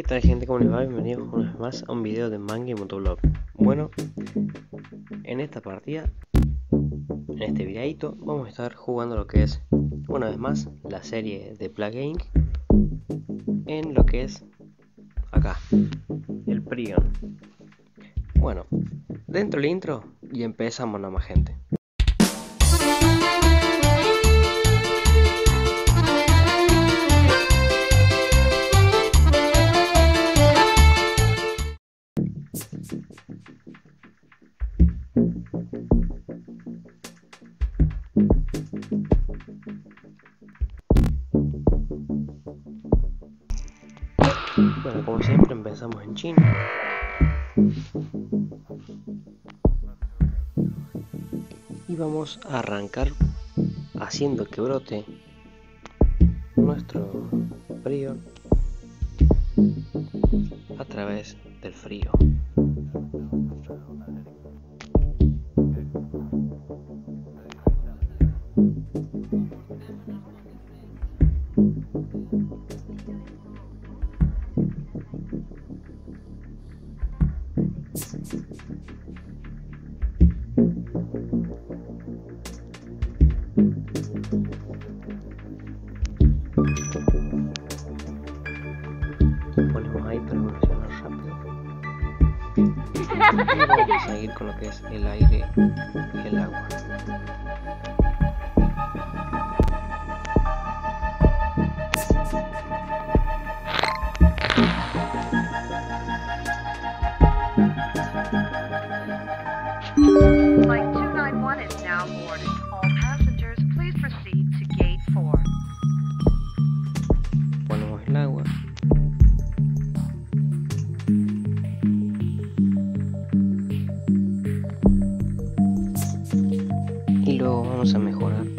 ¿Qué tal gente? ¿Cómo les va? Bienvenidos una vez más a un video de Manga Motoblog. Bueno, en esta partida, en este videito, vamos a estar jugando lo que es, una vez más, la serie de Plague Inc. En lo que es, acá, el Prion. Bueno, dentro del intro y empezamos más gente. Como siempre empezamos en chino. Y vamos a arrancar haciendo que brote nuestro frío a través del frío. Con lo que es el aire y el agua vamos a mejorar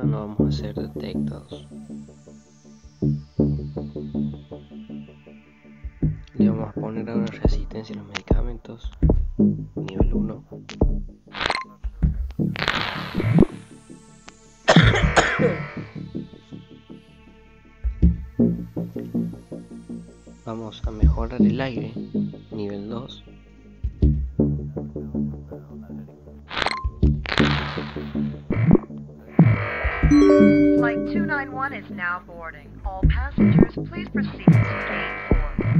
no vamos a ser detectados. Le vamos a poner ahora resistencia a los medicamentos. Nivel 1 vamos a mejorar el aire. Nivel 2 Flight 291 is now boarding. All passengers, please proceed to gate 4.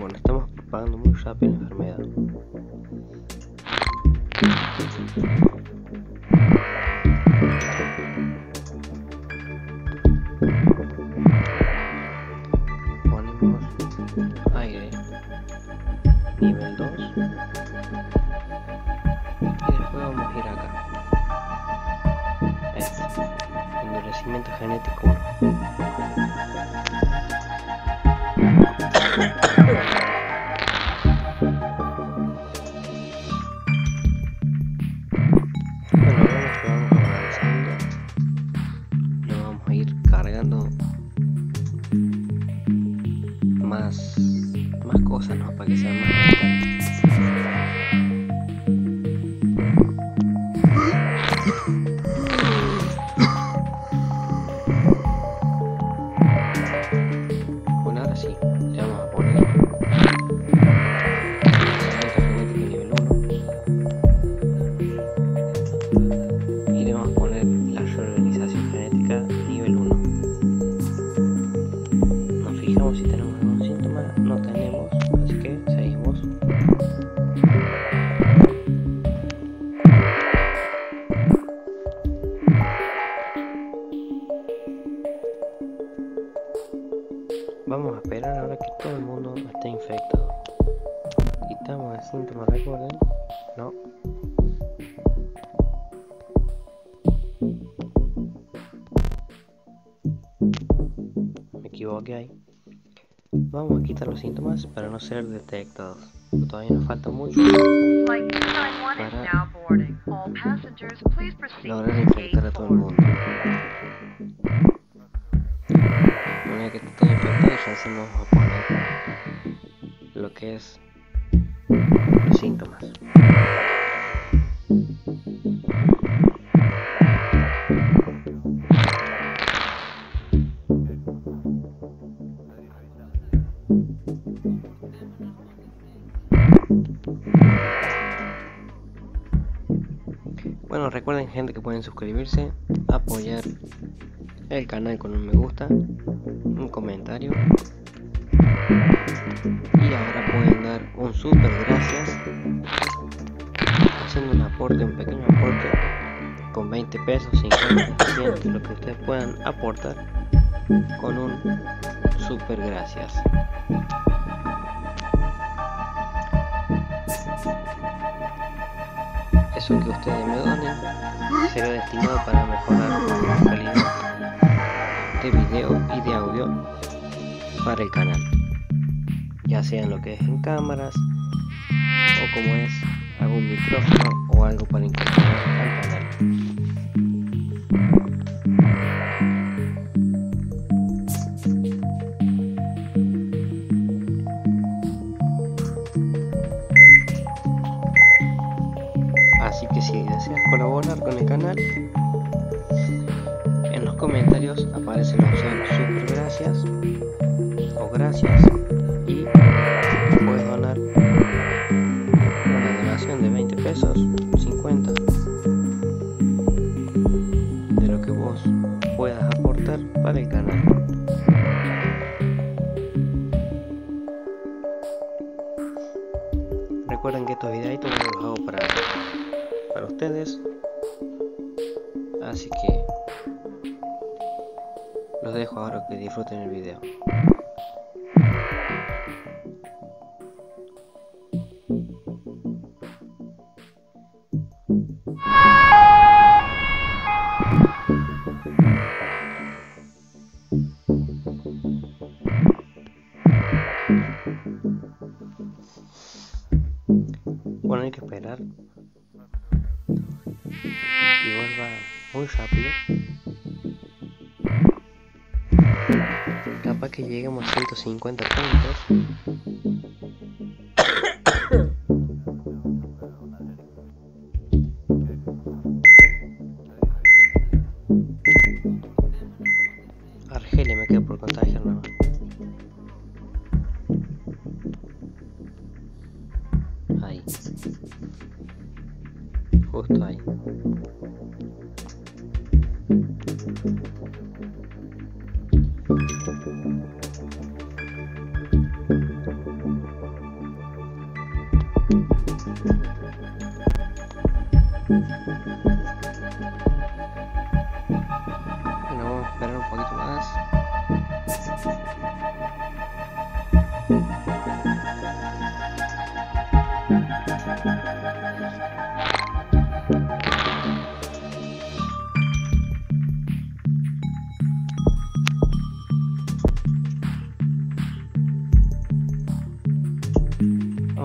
bueno estamos propagando muy rápido la enfermedad ponemos aire nivel 2 endurecimiento genético recuerden. No. Me equivoqué ahí. Vamos a quitar los síntomas para no ser detectados. Todavía nos falta mucho Flight 291 is now boarding. All passengers, please proceed lograr to infectar a todo el 4. mundo. Una vez que esté infectado, ya sí nos vamos a poner lo que es los síntomas. Bueno, recuerden gente que pueden suscribirse, apoyar el canal con un me gusta, un comentario y ahora pueden dar un super gracias haciendo un aporte, un pequeño aporte con 20 pesos, 50, 100, lo que ustedes puedan aportar con un super gracias. Eso que ustedes me donen será destinado para mejorar la calidad de video y de audio para el canal, ya sea lo que es en cámaras o como es algún micrófono o algo para incorporar al canal. Pesos, 50 de lo que vos puedas aportar para el canal. Recuerden que estos videitos los hago para, para ustedes. Así que los dejo ahora que disfruten el video. Que esperar. Igual va muy rápido. Capaz que lleguemos a 150 puntos. thank you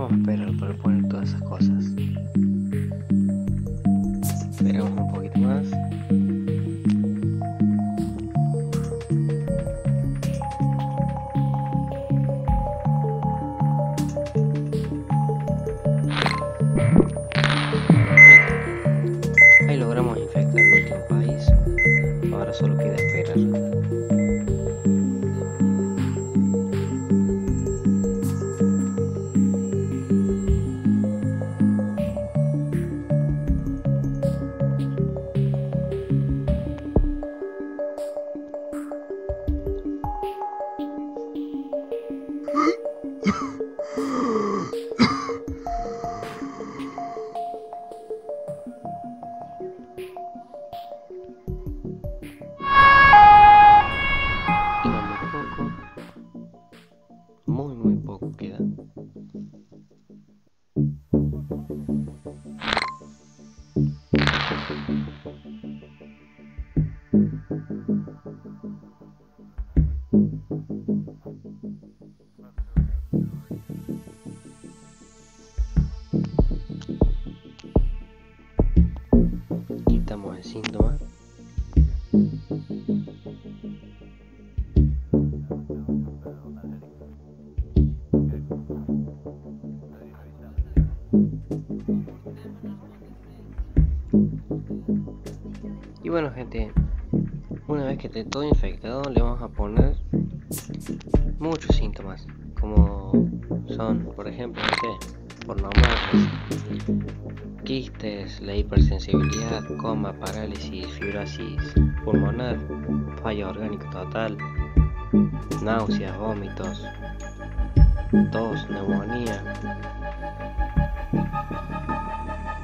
Esperar para poner todas esas cosas. Esperamos un poquito más. Síntomas. Y bueno gente, una vez que esté todo infectado le vamos a poner muchos síntomas, como son, por ejemplo, no sé, por quistes, la hipersensibilidad, coma, parálisis, fibrosis pulmonar, fallo orgánico total, náuseas, vómitos, tos, neumonía,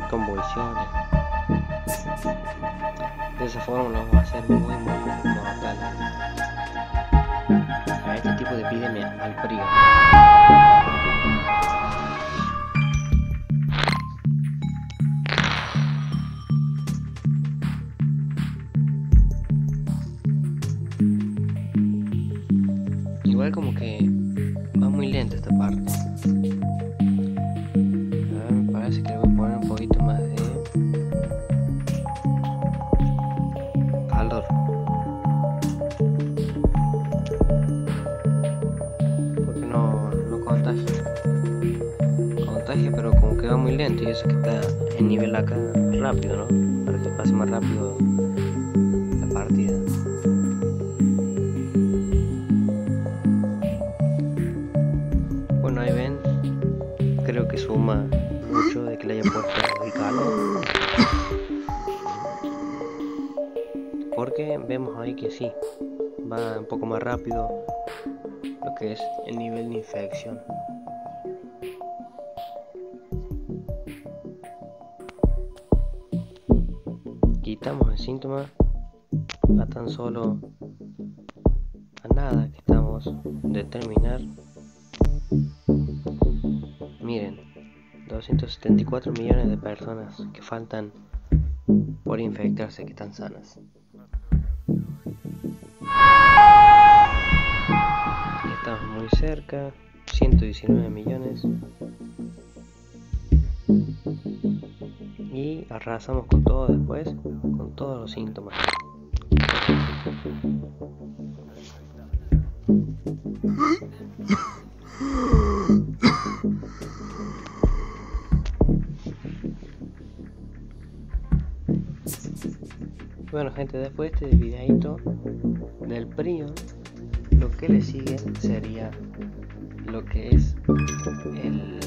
convulsiones. De esa forma lo vamos a hacer muy, muy mortal a este tipo de epidemia, al frío. Como que va muy lento esta parte. Me parece que le voy a poner un poquito más de calor. Porque no, no contagia. Contagia pero como que va muy lento y eso que está en nivel acá rápido, ¿no? Para que pase más rápido Porque vemos ahí que sí, va un poco más rápido lo que es el nivel de infección. Quitamos el síntoma a tan solo a nada que estamos de terminar Miren, 274 millones de personas que faltan por infectarse que están sanas. Estamos muy cerca, 119 millones. Y arrasamos con todo después, con todos los síntomas. Bueno gente, después de este videito del prion, lo que le sigue sería lo que es el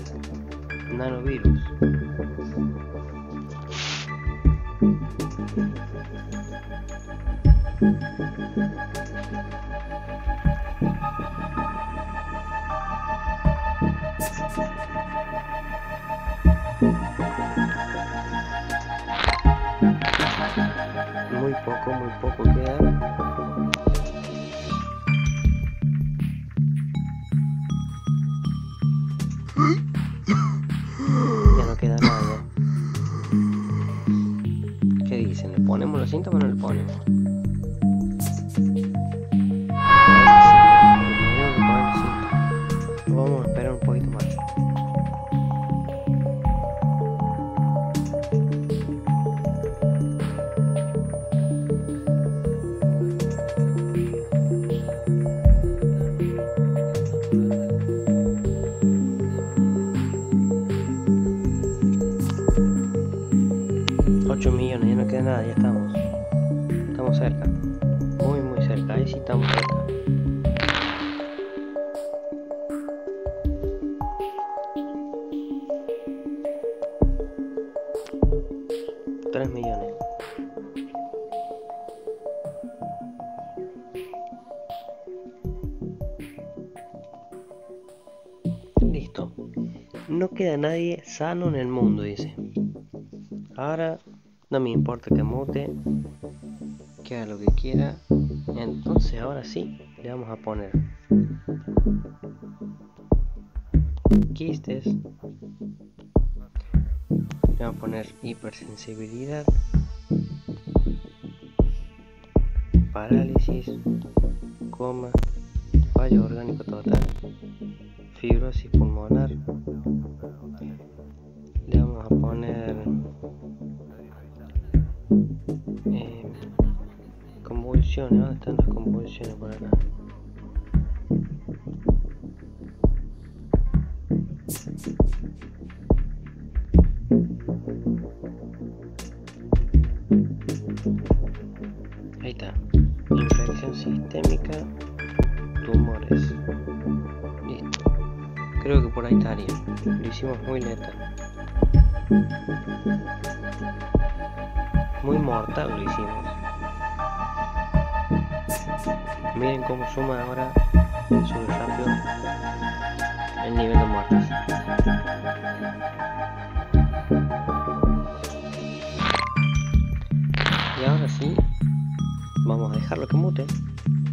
nanovirus. Muy poco, queda. Ya no queda nada. ¿Qué dicen? ¿Le ponemos los síntomas o no le ponemos? 8 millones, ya no queda nada, ya estamos. Estamos cerca. Muy, muy cerca. Ahí sí estamos cerca. millones. Listo. No queda nadie sano en el mundo, dice. Ahora no me importa que mute, que haga lo que quiera. Entonces ahora sí le vamos a poner quistes. Le vamos a poner hipersensibilidad, parálisis, coma, fallo orgánico total, fibrosis pulmonar. ¿Dónde están las composiciones por acá? Ahí está. Infección sistémica, tumores. Listo. Creo que por ahí estaría. Lo hicimos muy letal. Muy mortal lo hicimos. Miren cómo suma ahora, sube rápido el nivel de muertes. Y ahora sí, vamos a dejarlo que mute.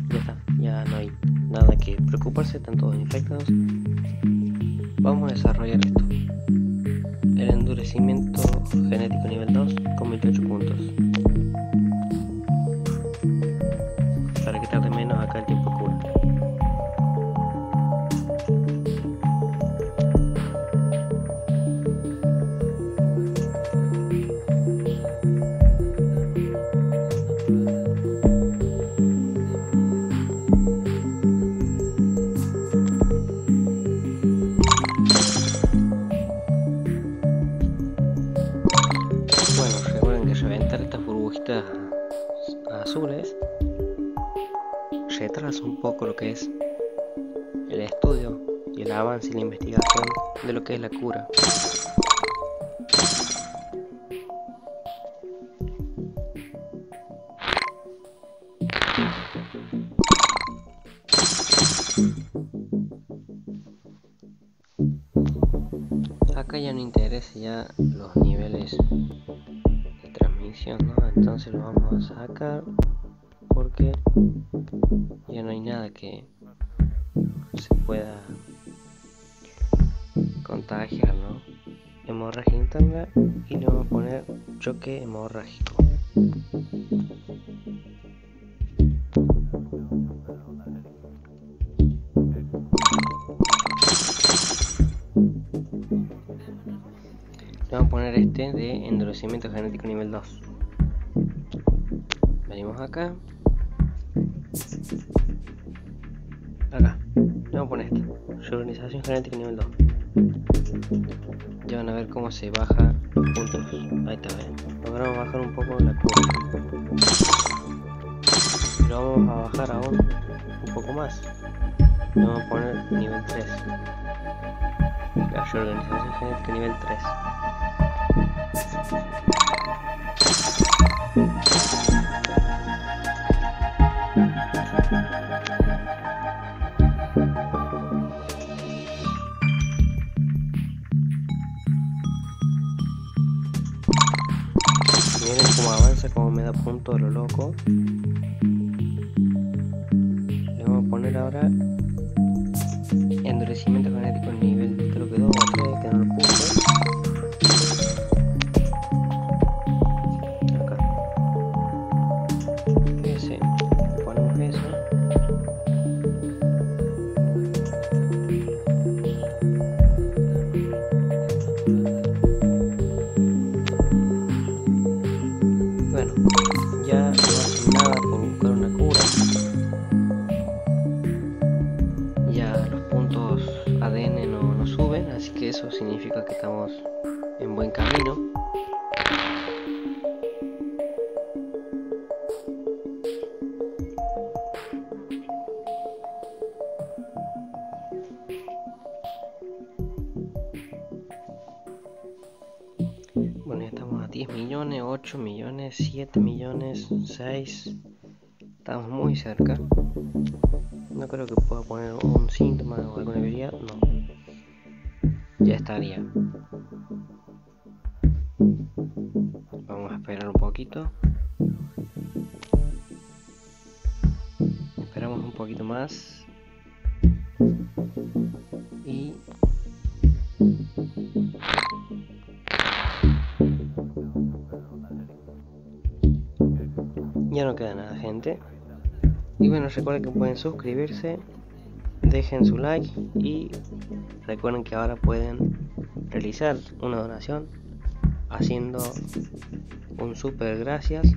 Ya está, ya no hay nada que preocuparse, están todos infectados. Vamos a desarrollar esto. El endurecimiento genético nivel poco lo que es el estudio y el avance y la investigación de lo que es la cura. Acá ya no interesa ya los niveles de transmisión, ¿no? Entonces lo vamos a sacar porque ya no hay nada que se pueda contagiar, ¿no? Hemorragia interna y le vamos a poner choque hemorrágico. Le vamos a poner este de endurecimiento genético nivel 2. Venimos acá. Vamos a poner este. Reorganización genética nivel 2. Ya van a ver cómo se baja puntos. Ahí está, ¿ven? Logramos bajar un poco la curva. Pero vamos a bajar aún un poco más. Le vamos a poner nivel 3. La reorganización genética nivel 3. Avanza, cómo me da punto a lo loco. Le vamos a poner ahora endurecimiento genético nivel millones, 8 millones, 7 millones, 6. Estamos muy cerca. No creo que pueda poner un síntoma o alguna habilidad, no. Ya estaría. Vamos a esperar un poquito. Esperamos un poquito más. Y queda nada, gente. Y bueno, recuerden que pueden suscribirse, dejen su like y recuerden que ahora pueden realizar una donación haciendo un super gracias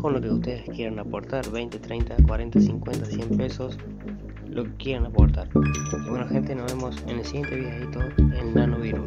con lo que ustedes quieran aportar, 20, 30, 40, 50, 100 pesos, lo que quieran aportar. Y bueno gente, nos vemos en el siguiente videito, en nano video.